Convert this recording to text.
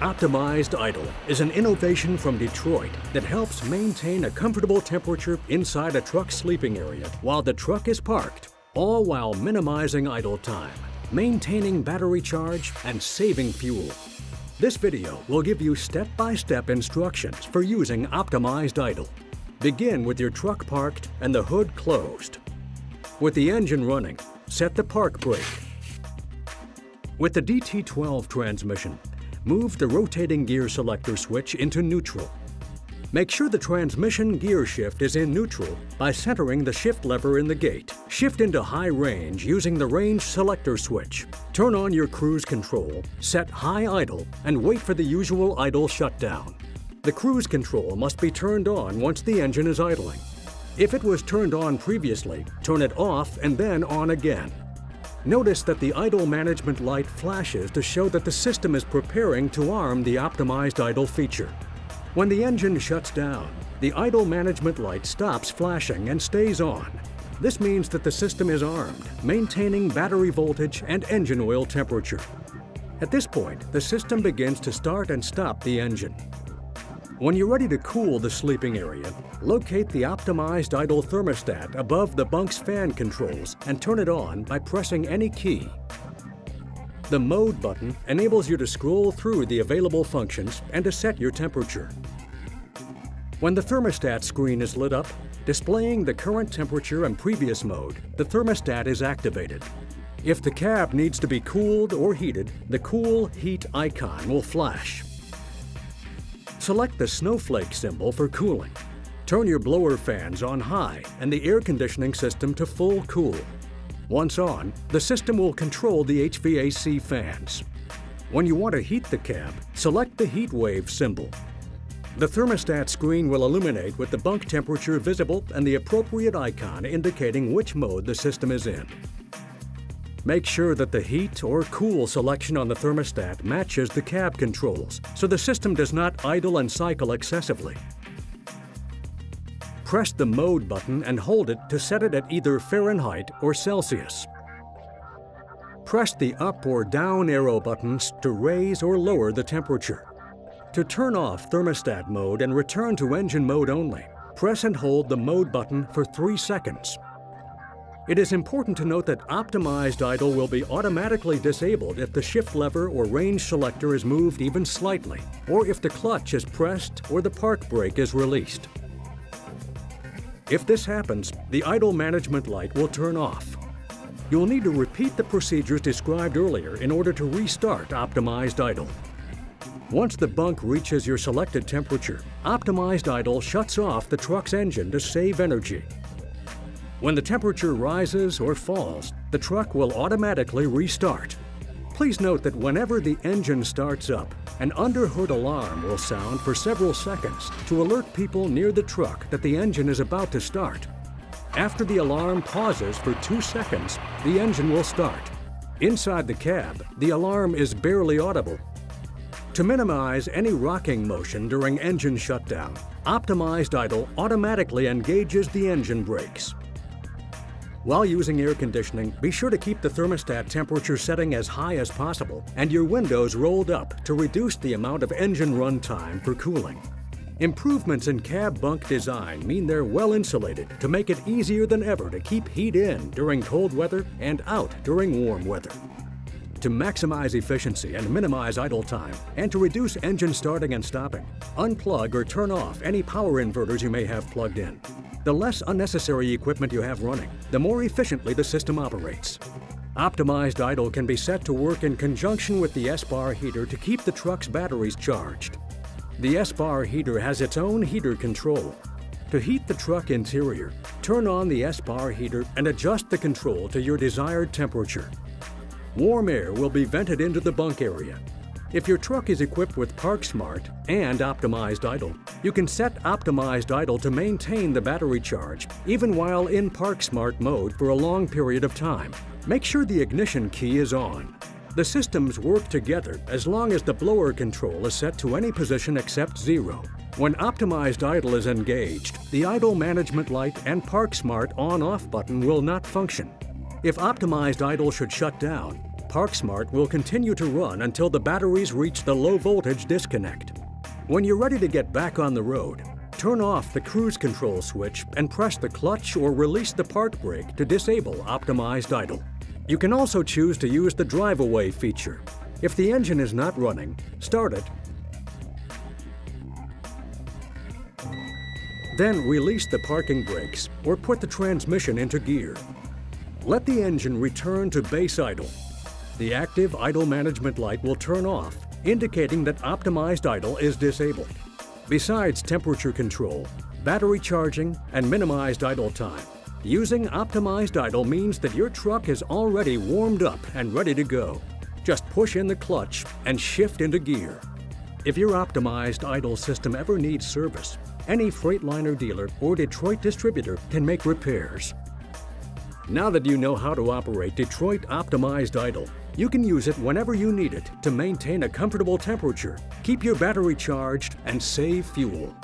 Optimized Idle is an innovation from Detroit that helps maintain a comfortable temperature inside a truck sleeping area while the truck is parked, all while minimizing idle time, maintaining battery charge, and saving fuel. This video will give you step-by-step -step instructions for using Optimized Idle. Begin with your truck parked and the hood closed. With the engine running, set the park brake. With the DT12 transmission, move the rotating gear selector switch into neutral. Make sure the transmission gear shift is in neutral by centering the shift lever in the gate. Shift into high range using the range selector switch. Turn on your cruise control, set high idle, and wait for the usual idle shutdown. The cruise control must be turned on once the engine is idling. If it was turned on previously, turn it off and then on again. Notice that the idle management light flashes to show that the system is preparing to arm the optimized idle feature. When the engine shuts down, the idle management light stops flashing and stays on. This means that the system is armed, maintaining battery voltage and engine oil temperature. At this point, the system begins to start and stop the engine. When you're ready to cool the sleeping area, locate the optimized idle thermostat above the bunk's fan controls and turn it on by pressing any key. The Mode button enables you to scroll through the available functions and to set your temperature. When the thermostat screen is lit up, displaying the current temperature and previous mode, the thermostat is activated. If the cab needs to be cooled or heated, the Cool Heat icon will flash. Select the snowflake symbol for cooling. Turn your blower fans on high and the air conditioning system to full cool. Once on, the system will control the HVAC fans. When you want to heat the cab, select the heat wave symbol. The thermostat screen will illuminate with the bunk temperature visible and the appropriate icon indicating which mode the system is in. Make sure that the heat or cool selection on the thermostat matches the cab controls so the system does not idle and cycle excessively. Press the Mode button and hold it to set it at either Fahrenheit or Celsius. Press the up or down arrow buttons to raise or lower the temperature. To turn off thermostat mode and return to engine mode only, press and hold the Mode button for 3 seconds. It is important to note that optimized idle will be automatically disabled if the shift lever or range selector is moved even slightly, or if the clutch is pressed or the park brake is released. If this happens, the idle management light will turn off. You'll need to repeat the procedures described earlier in order to restart optimized idle. Once the bunk reaches your selected temperature, optimized idle shuts off the truck's engine to save energy when the temperature rises or falls, the truck will automatically restart. Please note that whenever the engine starts up, an underhood alarm will sound for several seconds to alert people near the truck that the engine is about to start. After the alarm pauses for two seconds, the engine will start. Inside the cab, the alarm is barely audible. To minimize any rocking motion during engine shutdown, Optimized Idle automatically engages the engine brakes. While using air conditioning, be sure to keep the thermostat temperature setting as high as possible and your windows rolled up to reduce the amount of engine run time for cooling. Improvements in cab bunk design mean they're well insulated to make it easier than ever to keep heat in during cold weather and out during warm weather. To maximize efficiency and minimize idle time, and to reduce engine starting and stopping, unplug or turn off any power inverters you may have plugged in. The less unnecessary equipment you have running, the more efficiently the system operates. Optimized idle can be set to work in conjunction with the Espar heater to keep the truck's batteries charged. The Espar heater has its own heater control. To heat the truck interior, turn on the Espar heater and adjust the control to your desired temperature. Warm air will be vented into the bunk area, if your truck is equipped with ParkSmart and Optimized Idle, you can set Optimized Idle to maintain the battery charge, even while in ParkSmart mode for a long period of time. Make sure the ignition key is on. The systems work together as long as the blower control is set to any position except zero. When Optimized Idle is engaged, the idle management light and ParkSmart on-off button will not function. If Optimized Idle should shut down, ParkSmart will continue to run until the batteries reach the low voltage disconnect. When you're ready to get back on the road, turn off the cruise control switch and press the clutch or release the park brake to disable optimized idle. You can also choose to use the drive away feature. If the engine is not running, start it Then release the parking brakes or put the transmission into gear. Let the engine return to base idle. The active idle management light will turn off, indicating that optimized idle is disabled. Besides temperature control, battery charging, and minimized idle time, using optimized idle means that your truck is already warmed up and ready to go. Just push in the clutch and shift into gear. If your optimized idle system ever needs service, any Freightliner dealer or Detroit distributor can make repairs. Now that you know how to operate Detroit Optimized Idle, you can use it whenever you need it to maintain a comfortable temperature, keep your battery charged, and save fuel.